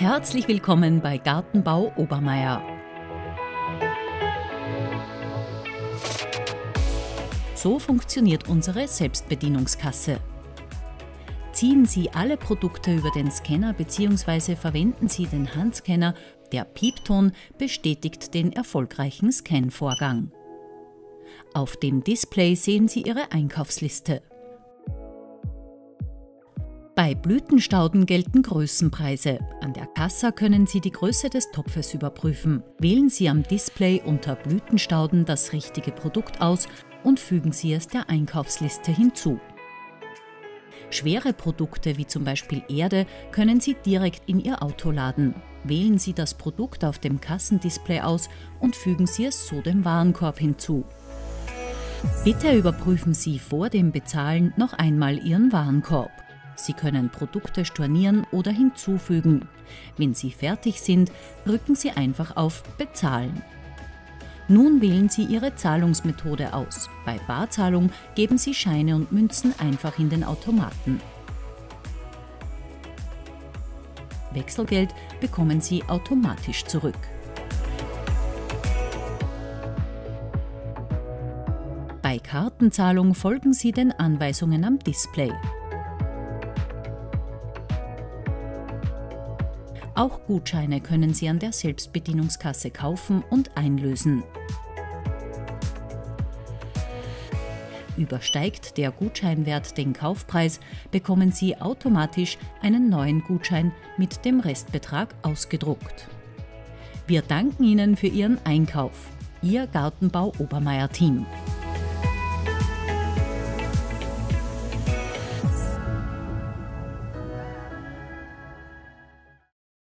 Herzlich willkommen bei Gartenbau Obermeier. So funktioniert unsere Selbstbedienungskasse. Ziehen Sie alle Produkte über den Scanner bzw. verwenden Sie den Handscanner, der Piepton bestätigt den erfolgreichen Scanvorgang. Auf dem Display sehen Sie Ihre Einkaufsliste. Bei Blütenstauden gelten Größenpreise. An der Kassa können Sie die Größe des Topfes überprüfen. Wählen Sie am Display unter Blütenstauden das richtige Produkt aus und fügen Sie es der Einkaufsliste hinzu. Schwere Produkte wie zum Beispiel Erde können Sie direkt in Ihr Auto laden. Wählen Sie das Produkt auf dem Kassendisplay aus und fügen Sie es so dem Warenkorb hinzu. Bitte überprüfen Sie vor dem Bezahlen noch einmal Ihren Warenkorb. Sie können Produkte stornieren oder hinzufügen. Wenn Sie fertig sind, drücken Sie einfach auf Bezahlen. Nun wählen Sie Ihre Zahlungsmethode aus. Bei Barzahlung geben Sie Scheine und Münzen einfach in den Automaten. Wechselgeld bekommen Sie automatisch zurück. Bei Kartenzahlung folgen Sie den Anweisungen am Display. Auch Gutscheine können Sie an der Selbstbedienungskasse kaufen und einlösen. Übersteigt der Gutscheinwert den Kaufpreis, bekommen Sie automatisch einen neuen Gutschein mit dem Restbetrag ausgedruckt. Wir danken Ihnen für Ihren Einkauf. Ihr Gartenbau Obermeier Team.